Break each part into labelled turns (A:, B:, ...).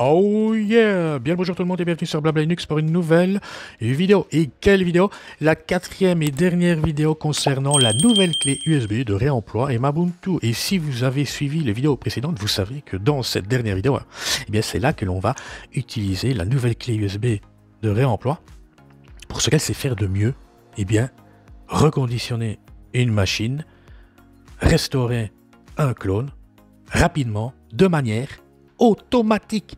A: Oh yeah Bien le bonjour tout le monde et bienvenue sur Blabla Linux pour une nouvelle vidéo. Et quelle vidéo? La quatrième et dernière vidéo concernant la nouvelle clé USB de réemploi et Mabuntu. Et si vous avez suivi les vidéos précédentes, vous savez que dans cette dernière vidéo, eh c'est là que l'on va utiliser la nouvelle clé USB de réemploi pour ce qu'elle sait faire de mieux. Eh bien, reconditionner une machine, restaurer un clone rapidement, de manière automatique.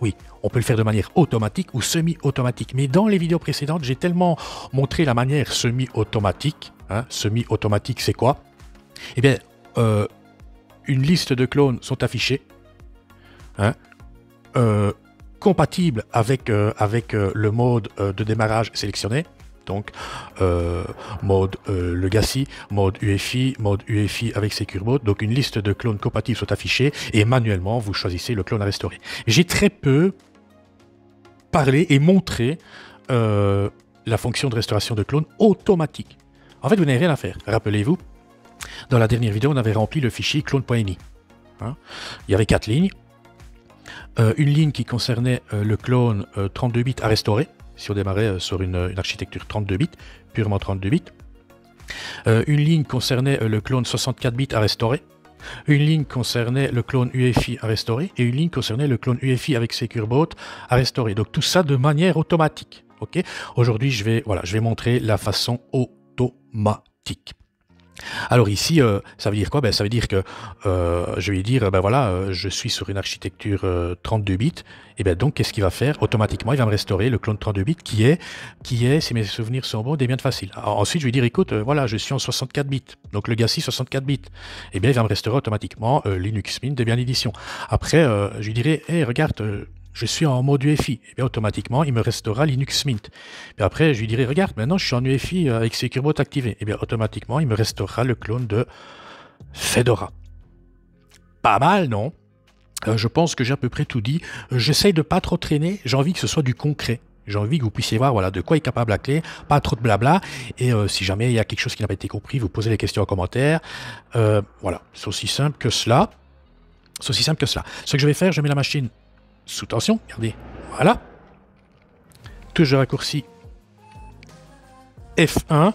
A: Oui, on peut le faire de manière automatique ou semi-automatique. Mais dans les vidéos précédentes, j'ai tellement montré la manière semi-automatique. Hein, semi-automatique, c'est quoi? Eh bien, euh, une liste de clones sont affichés. Hein, euh, compatibles avec, euh, avec le mode de démarrage sélectionné donc euh, mode euh, Legacy, mode UEFI, mode UEFI avec Secure Donc une liste de clones compatibles sont affichés et manuellement vous choisissez le clone à restaurer. J'ai très peu parlé et montré euh, la fonction de restauration de clones automatique. En fait, vous n'avez rien à faire. Rappelez-vous, dans la dernière vidéo, on avait rempli le fichier clone.ini. Hein. Il y avait quatre lignes. une ligne qui concernait le clone 32 bits à restaurer si on démarrait euh, sur une, architecture 32 bits, purement 32 bits. Euh, une ligne concernait euh, le clone 64 bits à restaurer. Une ligne concernait le clone UEFI à restaurer et une ligne concernait le clone UEFI avec SecureBoot à restaurer. Donc tout ça de manière automatique. Ok? Aujourd'hui, je vais montrer la façon automatique. Alors ici, euh, ça veut dire quoi? Ben, Ça veut dire que euh, je vais dire, ben voilà, euh, je suis sur une architecture 32 bits, et bien donc qu'est-ce qu'il va faire? Automatiquement, il va me restaurer le clone 32 bits qui est, qui est si mes souvenirs sont bons, des biens de facile. ensuite, je vais dire, écoute, voilà, je suis en 64 bits, donc le Legacy 64 bits, et bien il va me restaurer automatiquement Linux Mint Debian Edition. Après, je lui dirai, hé, regarde, je suis en mode UEFI, et eh bien automatiquement, il me restera Linux Mint. Et après, je lui dirai, regarde, maintenant je suis en UEFI avec SecureBot activé. Et eh bien automatiquement, il me restera le clone de Fedora. Pas mal, non? Euh, Je pense que j'ai à peu près tout dit. J'essaye de pas trop traîner, j'ai envie que ce soit du concret. J'ai envie que vous puissiez voir voilà, de quoi est capable la clé, pas trop de blabla. Et euh, si jamais il y a quelque chose qui n'a pas été compris, vous posez les questions en commentaire. Euh, voilà, c'est aussi simple que cela. C'est aussi simple que cela. Ce que je vais faire, je mets la machine sous tension. Regardez, voilà. Touche de raccourci F1.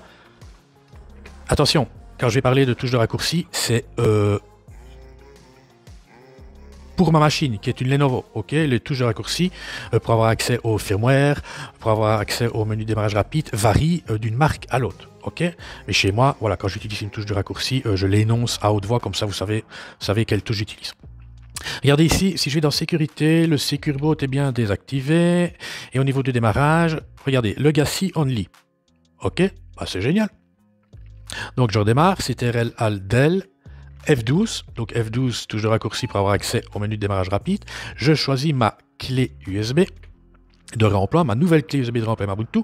A: Attention, quand je vais parler de touche de raccourci, c'est euh, pour ma machine qui est une Lenovo, ok, les touches de raccourci euh, pour avoir accès au firmware, pour avoir accès au menu démarrage rapide, varient euh, d'une marque à l'autre, ok. Mais chez moi, voilà, quand j'utilise une touche de raccourci, je l'énonce à haute voix, comme ça vous savez, vous savez quelle touche j'utilise. Regardez ici, si je vais dans sécurité, le SecureBot est bien désactivé. Et au niveau du démarrage, regardez, Legacy Only. Ok, bah, c'est génial. Donc je redémarre, CTRL Alt Del, F12, donc F12, touche de raccourci pour avoir accès au menu de démarrage rapide. Je choisis ma clé USB de réemploi, ma nouvelle clé USB de réemploi Ubuntu.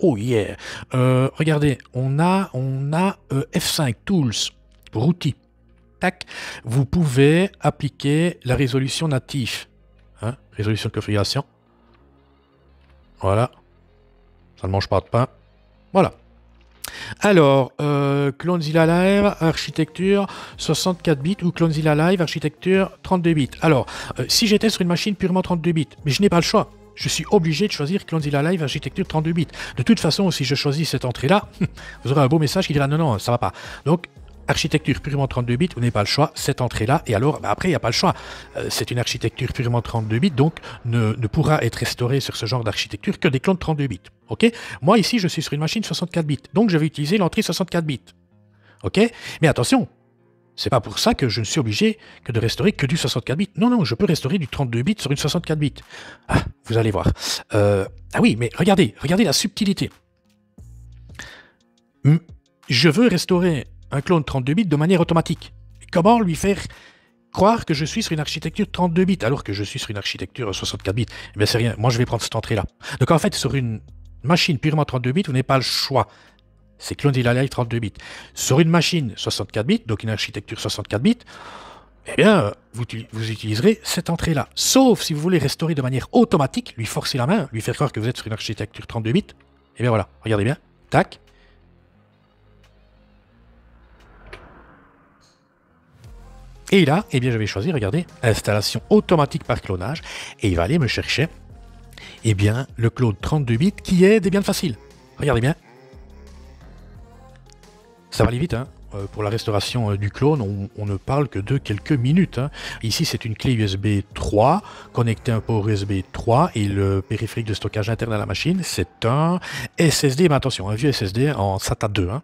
A: Oh yeah euh, Regardez, on a, on a euh, F5 Tools pour outils tac, vous pouvez appliquer la résolution native. Hein, résolution de configuration. Voilà. Ça ne mange pas de pain. Voilà. Alors, euh, Clonezilla Live, architecture 64 bits ou Clonezilla Live, architecture 32 bits. Alors, euh, si j'étais sur une machine purement 32 bits, mais je n'ai pas le choix. Je suis obligé de choisir Clonezilla Live, architecture 32 bits. De toute façon, si je choisis cette entrée-là, vous aurez un beau message qui dira non, non, ça va pas. Donc, architecture purement 32 bits, vous n'avez pas le choix, cette entrée-là, et alors bah, après, il n'y a pas le choix. Euh, c'est une architecture purement 32 bits, donc ne, pourra être restaurée sur ce genre d'architecture que des clones 32 bits. Moi, ici, je suis sur une machine 64 bits, donc je vais utiliser l'entrée 64 bits. Mais attention, c'est pas pour ça que je ne suis obligé que de restaurer que du 64 bits. Non, non, je peux restaurer du 32 bits sur une 64 bits. Ah, vous allez voir. Euh, ah oui, mais regardez, regardez la subtilité. Je veux restaurer un clone 32 bits de manière automatique. Comment lui faire croire que je suis sur une architecture 32 bits alors que je suis sur une architecture 64 bits? Eh bien, c'est rien. Moi, je vais prendre cette entrée-là. Donc, en fait, sur une machine purement 32 bits, vous n'avez pas le choix. C'est Clone Live 32 bits. Sur une machine 64 bits, donc une architecture 64 bits, eh bien, vous, vous utiliserez cette entrée-là. Sauf si vous voulez restaurer de manière automatique, lui forcer la main, lui faire croire que vous êtes sur une architecture 32 bits. Eh bien voilà, regardez bien. Tac, Et là, eh bien, je vais choisir, regardez, installation automatique par clonage, et il va aller me chercher, eh bien, le clone 32 bits qui est Debian facile. Regardez bien. Ça va aller vite, hein. Euh, pour la restauration euh, du clone, on, ne parle que de quelques minutes. Hein. Ici, c'est une clé USB 3 connectée à un port USB 3 et le périphérique de stockage interne à la machine, c'est un SSD, mais attention, un vieux SSD en SATA 2. Hein.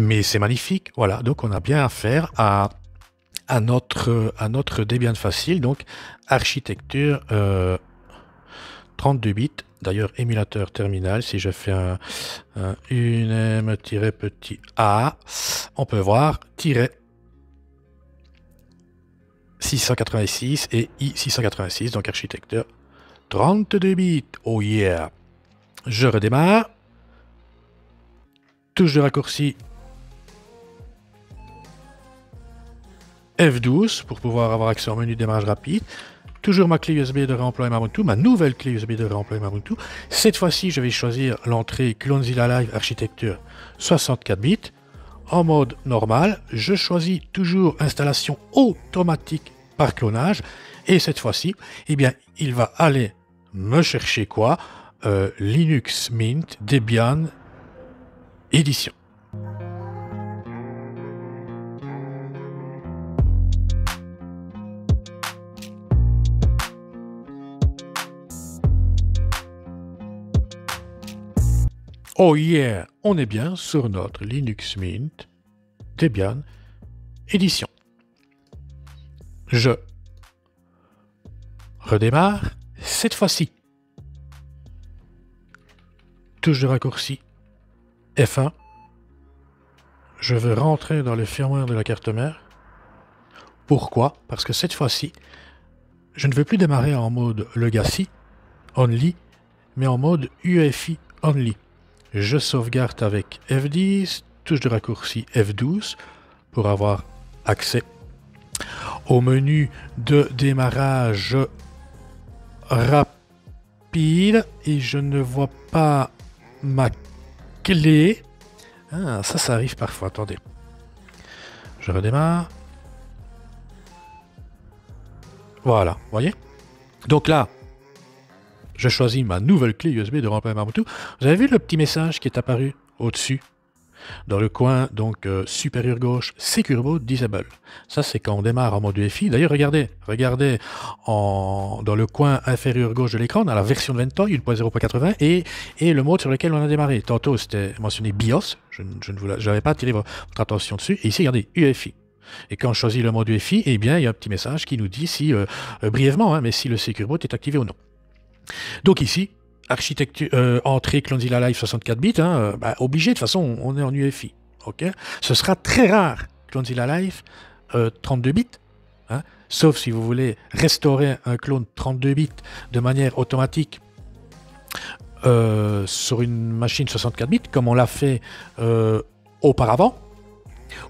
A: Mais c'est magnifique, voilà, donc on a bien affaire à à notre, à notre Debian facile, donc architecture 32 euh, bits, d'ailleurs émulateur terminal, si je fais un, une m-petit a, on peut voir tiret 686 et i686, donc architecture 32 bits, oh yeah. Je redémarre, touche de raccourci F12 pour pouvoir avoir accès au menu démarrage rapide. Toujours ma clé USB de réemploi Ubuntu, ma nouvelle clé USB de réemploi Ubuntu. Cette fois-ci, je vais choisir l'entrée Clonezilla Live architecture 64 bits. En mode normal, je choisis toujours installation automatique par clonage. Et cette fois-ci, eh bien, il va aller me chercher quoi? Euh, Linux Mint Debian Édition. Oh yeah, on est bien sur notre Linux Mint Debian édition. Je redémarre cette fois-ci. Touche de raccourci F1. Je vais rentrer dans le firmware de la carte mère. Pourquoi? Parce que cette fois-ci, je ne veux plus démarrer en mode legacy only, mais en mode UEFI only. Je sauvegarde avec F10, touche de raccourci F12 pour avoir accès au menu de démarrage rapide et je ne vois pas ma clé. Ah, ça, ça arrive parfois. Attendez. Je redémarre. Voilà, voyez? Donc là, je choisis ma nouvelle clé USB de remplacement Ubuntu. Vous avez vu le petit message qui est apparu au-dessus? Dans le coin donc euh, supérieur gauche, Secure Disable. Ça, c'est quand on démarre en mode UEFI. D'ailleurs, regardez, regardez en, dans le coin inférieur gauche de l'écran, dans la version de Ventoy 1.0.80 et, et le mode sur lequel on a démarré. Tantôt, c'était mentionné BIOS. Je, ne n'avais pas attiré votre attention dessus. Et ici, regardez, UEFI. Et quand je choisis le mode UEFI, eh bien, il y a un petit message qui nous dit si, euh, euh, brièvement, hein, mais si le Secure est activé ou non. Donc ici, architecture, euh, entrée Clonzilla Live 64 bits, hein, euh, bah, obligé, de toute façon, on est en UEFI. ok? Ce sera très rare, Clonzilla Live 32 euh, bits, hein, sauf si vous voulez restaurer un clone 32 bits de manière automatique sur une machine 64 bits, comme on l'a fait auparavant.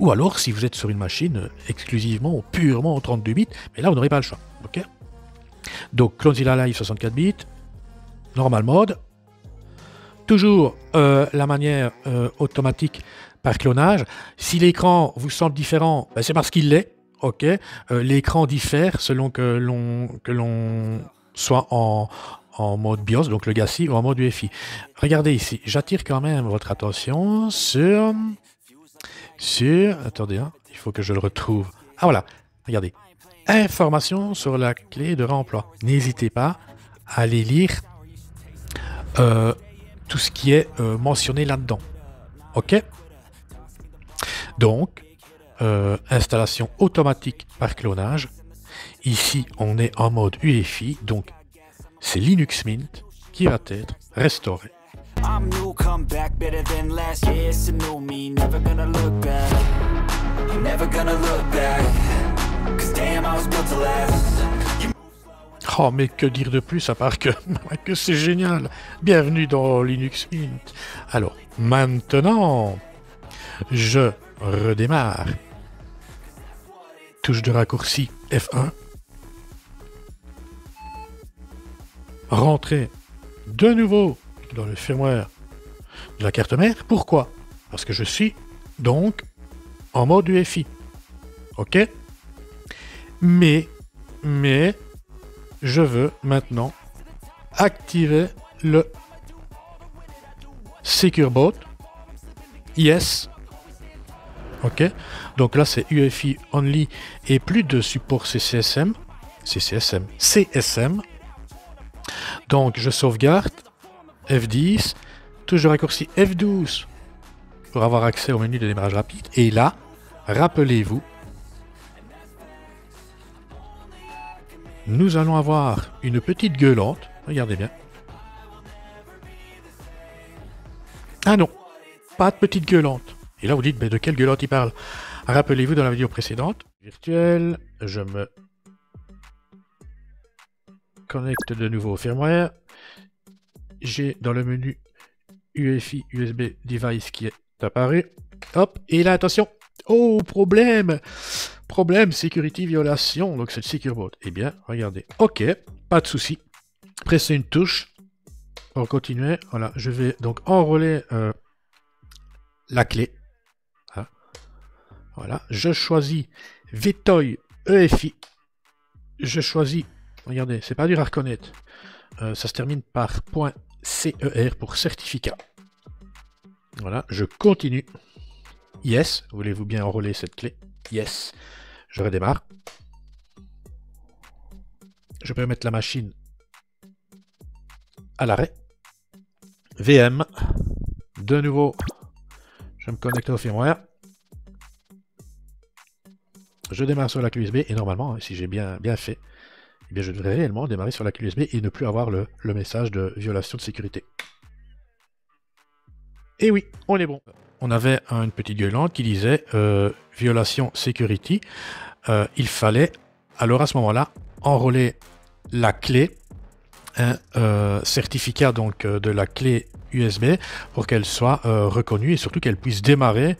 A: Ou alors, si vous êtes sur une machine exclusivement, purement en 32 bits, mais là, vous n'aurez pas le choix. ok? Donc Clonezilla Live 64 bits, normal mode. Toujours euh, la manière euh, automatique par clonage. Si l'écran vous semble différent, ben, c'est parce qu'il l'est. Euh, l'écran diffère selon que l'on soit en, mode BIOS, donc le GACI, ou en mode UEFI. Regardez ici, j'attire quand même votre attention sur sur. Attendez, hein, il faut que je le retrouve. Ah voilà, regardez. Information sur la clé de remploi. N'hésitez pas à aller lire euh, tout ce qui est euh, mentionné là-dedans. OK? Donc, euh, installation automatique par clonage. Ici, on est en mode UEFI, donc c'est Linux Mint qui va être restauré. Oh, mais que dire de plus à part que, c'est génial. Bienvenue dans Linux Mint. Alors, maintenant, je redémarre. Touche de raccourci F1. Rentrée de nouveau dans le firmware de la carte mère. Pourquoi? Parce que je suis donc en mode UFI. OK? Mais, mais, je veux maintenant activer le Secure Boot. Yes. OK Donc là, c'est UFI only et plus de support CCSM. CCSM. CSM. Donc, je sauvegarde. F10. Toujours raccourci F12 pour avoir accès au menu de démarrage rapide. Et là, rappelez-vous, nous allons avoir une petite gueulante. Regardez bien. Ah non, pas de petite gueulante. Et là, vous dites, mais de quelle gueulante il parle? Rappelez-vous dans la vidéo précédente, virtuel, je me connecte de nouveau au firmware. J'ai dans le menu UFI USB device qui est apparu. Hop, et là, attention. Oh, problème Problème, security violation. Donc c'est le secure boot. Eh bien, regardez. Ok, pas de souci. Pressez une touche pour continuer. Voilà, je vais donc enrôler euh, la clé. Hein. Voilà, je choisis Vitoy EFI. Je choisis, regardez, c'est pas dur à reconnaître. Euh, ça se termine par .cer pour certificat. Voilà, je continue. Yes, voulez-vous bien enrôler cette clé? Yes. Je redémarre. Je peux mettre la machine à l'arrêt. VM. De nouveau, je me connecte au firmware. Je démarre sur la clé USB et normalement, si j'ai bien, bien fait, eh bien je devrais réellement démarrer sur la clé USB et ne plus avoir le, le message de violation de sécurité. Et oui, on est bon. On avait une petite gueulante qui disait euh, violation security. Euh, il fallait alors à ce moment-là enrôler la clé, un euh, certificat donc de la clé USB pour qu'elle soit reconnue et surtout qu'elle puisse démarrer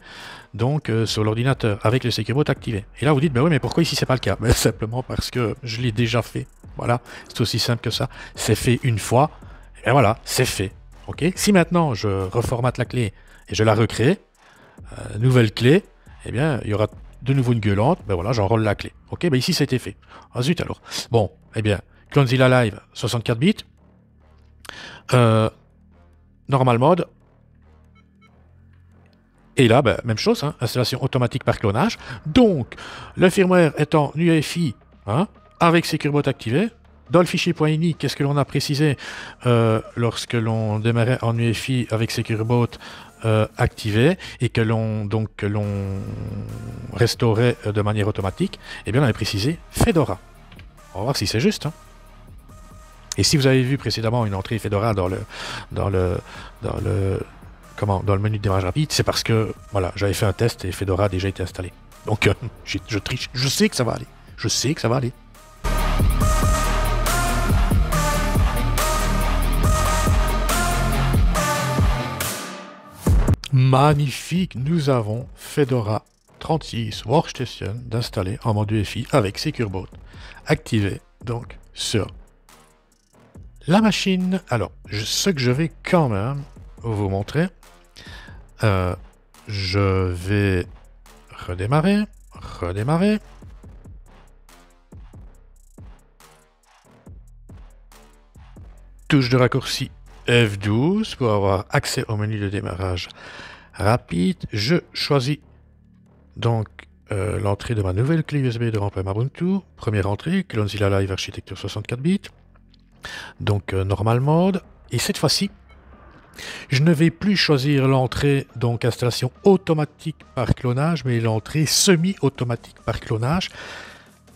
A: donc sur l'ordinateur avec le Secure Boot activé. Et là vous dites, ben oui, mais pourquoi ici c'est pas le cas? Ben, Simplement parce que je l'ai déjà fait. Voilà, c'est aussi simple que ça. C'est fait une fois, et voilà, c'est fait. Si maintenant je reformate la clé et je la recrée, euh, nouvelle clé, eh bien, il y aura de nouveau une gueulante, ben voilà, j'enrôle la clé. Ok, ben ici ça a été fait. Ah zut alors. Bon, eh bien, Clonezilla Live, 64 bits. Euh, normal mode. Et là, ben, même chose, hein, installation automatique par clonage. Donc, le firmware étant UEFI, hein, avec SecureBot activé, dans le fichier .ini, qu'est-ce que l'on a précisé euh, lorsque l'on démarrait en UEFI avec SecureBot euh, activé et que l'on donc que l'on restaurait euh, de manière automatique Eh bien, on avait précisé Fedora. On va voir si c'est juste. Hein. Et si vous avez vu précédemment une entrée Fedora dans le dans le dans le comment dans le menu de démarrage rapide, c'est parce que voilà, j'avais fait un test et Fedora a déjà été installé. Donc je triche, je sais que ça va aller. Je sais que ça va aller. Magnifique, nous avons Fedora 36 Workstation d'installer en mode UEFI avec SecureBoot activé donc sur la machine. Alors, ce que je vais quand même vous montrer, euh, je vais redémarrer, redémarrer. Touche de raccourci F12 pour avoir accès au menu de démarrage rapide. Je choisis donc euh, l'entrée de ma nouvelle clé USB de remplacement Ubuntu. Première entrée, Clonezilla Live architecture 64 bits. Donc euh, normal mode. Et cette fois-ci, je ne vais plus choisir l'entrée donc installation automatique par clonage, mais l'entrée semi-automatique par clonage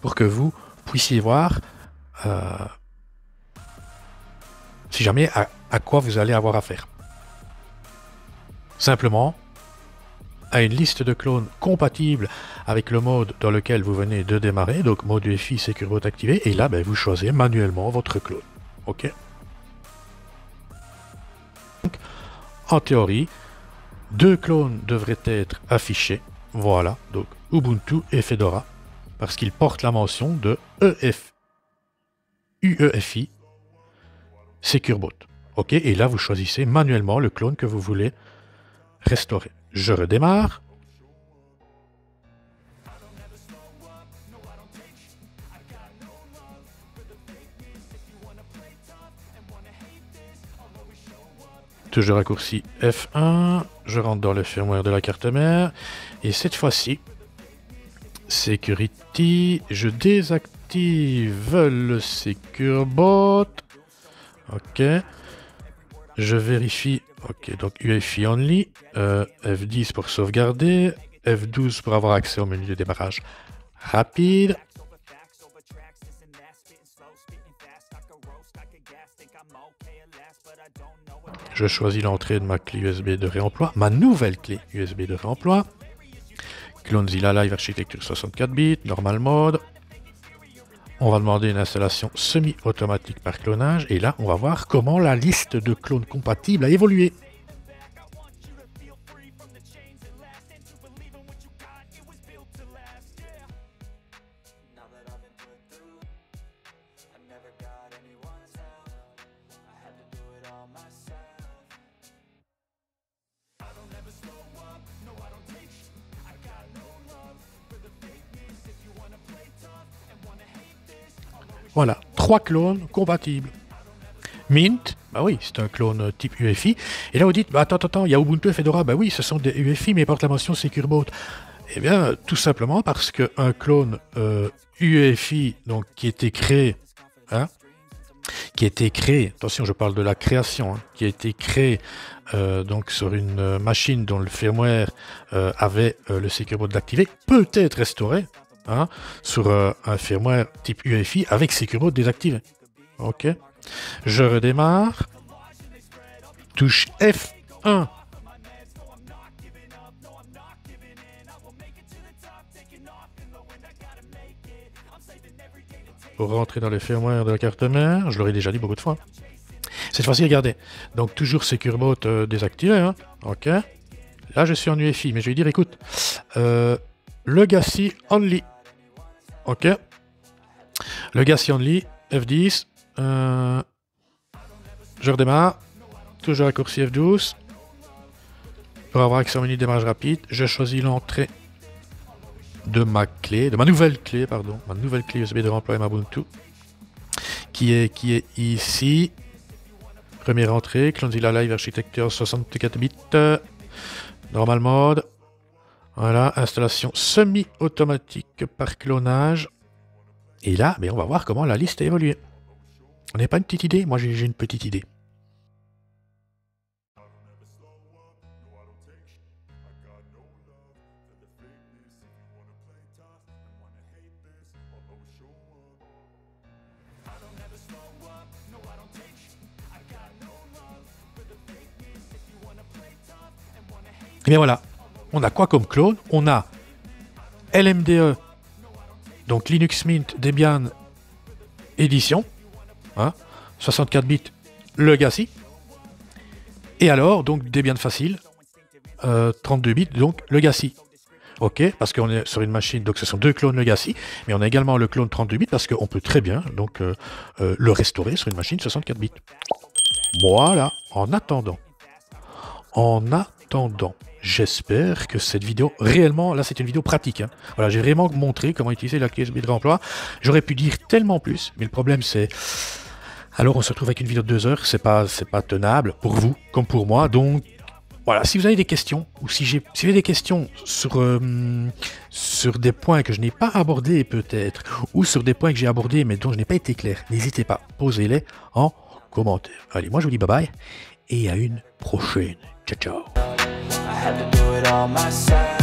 A: pour que vous puissiez voir euh, si jamais à, quoi vous allez avoir affaire. Simplement, à une liste de clones compatibles avec le mode dans lequel vous venez de démarrer, donc mode UEFI Secure activé, et là ben, vous choisissez manuellement votre clone. Ok En théorie, deux clones devraient être affichés. Voilà, donc Ubuntu et Fedora, parce qu'ils portent la mention de EF, UEFI SecureBot. OK, et là, vous choisissez manuellement le clone que vous voulez restaurer. Je redémarre. Toujours raccourci F1, je rentre dans le firmware de la carte mère, et cette fois-ci, Security, je désactive le Secure Bot. Ok. Je vérifie. Donc UEFI only. Euh, F10 pour sauvegarder. F12 pour avoir accès au menu de démarrage rapide. Je choisis l'entrée de ma clé USB de réemploi, ma nouvelle clé USB de réemploi. Clonezilla Live Architecture 64 bits, normal mode. On va demander une installation semi-automatique par clonage et là on va voir comment la liste de clones compatibles a évolué. Voilà, trois clones compatibles. Mint, bah oui, c'est un clone type UEFI. Et là, vous dites, bah attends, attends, il y a Ubuntu et Fedora. Bah oui, ce sont des UEFI, mais portent la mention SecureBoot. Eh bien, tout simplement parce qu'un clone euh, donc, qui été créé, hein, qui a été créé, attention, je parle de la création, hein, qui a été créé euh, donc sur une machine dont le firmware euh, avait le SecureBoot activé, peut être restauré, Hein, sur euh, un firmware type UEFI avec Secure désactivé. Ok. Je redémarre. Touche F1. Pour rentrer dans le firmware de la carte mère, je l'aurais déjà dit beaucoup de fois. Cette fois-ci, regardez. Donc toujours Secure euh, désactivé. Hein. Ok. Là, je suis en UEFI, mais je vais dire, écoute, euh, Legacy Only. Ok. Le gars only, F10. Euh, je redémarre. Toujours raccourci F12. Pour avoir accès au menu démarrage rapide, je choisis l'entrée de ma clé, de ma nouvelle clé, pardon, ma nouvelle clé USB de remploi Ubuntu, qui est, qui est ici. Première entrée, Clonzilla Live Architecture 64 bits, normal mode, voilà, installation semi-automatique par clonage. Et là, mais on va voir comment la liste a évolué. On n'a pas une petite idée Moi, j'ai une petite idée. Et bien voilà, on a quoi comme clone On a LMDE, donc Linux Mint Debian édition, 64 hein, bits Legacy. Et alors, donc Debian facile, 32 euh, bits, donc Legacy. Ok, parce qu'on est sur une machine, donc ce sont deux clones Legacy, mais on a également le clone 32 bits parce qu'on peut très bien donc euh, euh, le restaurer sur une machine 64 bits. Voilà, en attendant, en J'espère que cette vidéo, réellement, là c'est une vidéo pratique. Hein. Voilà, j'ai vraiment montré comment utiliser la clé de réemploi. J'aurais pu dire tellement plus, mais le problème c'est... Alors on se retrouve avec une vidéo de deux heures, c'est pas, c'est pas tenable pour vous comme pour moi. Donc voilà, si vous avez des questions, ou si j'ai si des questions sur, euh, sur des points que je n'ai pas abordés peut-être, ou sur des points que j'ai abordés mais dont je n'ai pas été clair, n'hésitez pas, posez-les en commentaire. Allez, moi je vous dis bye bye, et à une prochaine. Ciao ciao. Had to do it all myself